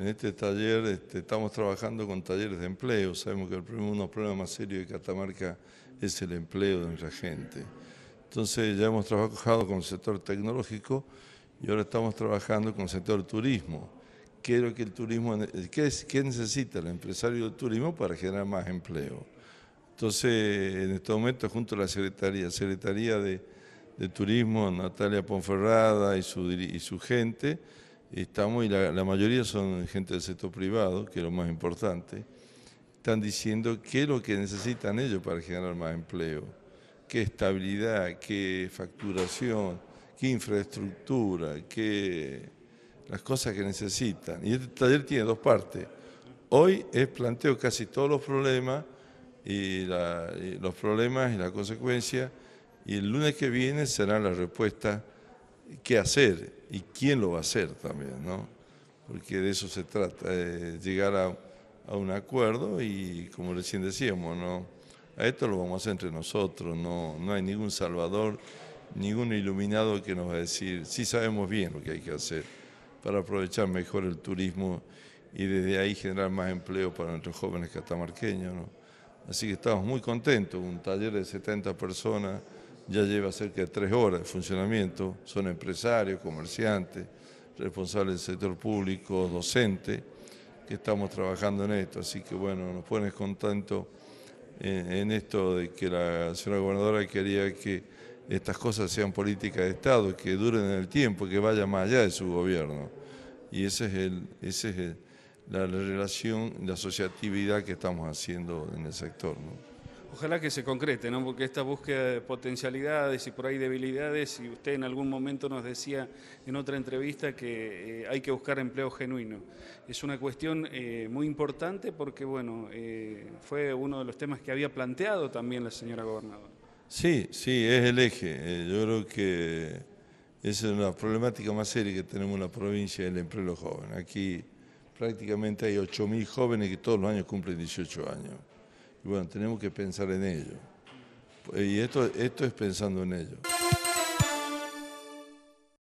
En este taller este, estamos trabajando con talleres de empleo. Sabemos que el problema, uno de los problemas más serios de Catamarca es el empleo de nuestra gente. Entonces ya hemos trabajado con el sector tecnológico y ahora estamos trabajando con el sector turismo. ¿Qué, que el turismo, qué, qué necesita el empresario del turismo para generar más empleo? Entonces, en este momento, junto a la Secretaría, Secretaría de, Turismo, Natalia Ponferrada y su, y su gente, estamos, y la, mayoría son gente del sector privado, que es lo más importante, están diciendo qué es lo que necesitan ellos para generar más empleo, qué estabilidad, qué facturación, qué infraestructura, qué las cosas que necesitan. Y este taller tiene dos partes. Hoy es planteo casi todos los problemas y, los problemas y la consecuencia, y el lunes que viene será la respuesta qué hacer y quién lo va a hacer también, ¿no? Porque de eso se trata, de llegar a, un acuerdo y como recién decíamos, ¿no? A esto lo vamos a hacer entre nosotros, no, no hay ningún salvador, ningún iluminado que nos va a decir, sí sabemos bien lo que hay que hacer para aprovechar mejor el turismo y desde ahí generar más empleo para nuestros jóvenes catamarqueños, ¿no? Así que estamos muy contentos, un taller de 70 personas ya lleva cerca de tres horas de funcionamiento, son empresarios, comerciantes, responsables del sector público, docentes, que estamos trabajando en esto, así que bueno, nos pones contentos en, esto de que la señora gobernadora quería que estas cosas sean políticas de Estado, que duren en el tiempo, que vayan más allá de su gobierno. Y ese es el, ese es la relación, la asociatividad que estamos haciendo en el sector. Ojalá que se concrete, ¿no? porque esta búsqueda de potencialidades y por ahí debilidades, y usted en algún momento nos decía en otra entrevista que eh, hay que buscar empleo genuino. Es una cuestión eh, muy importante porque bueno, eh, fue uno de los temas que había planteado también la señora gobernadora. Sí, sí, es el eje. yo creo que esa es una problemática más seria que tenemos en la provincia del empleo joven. Aquí prácticamente hay 8.000 jóvenes que todos los años cumplen 18 años. Bueno, tenemos que pensar en ello. Y esto, esto es pensando en ello.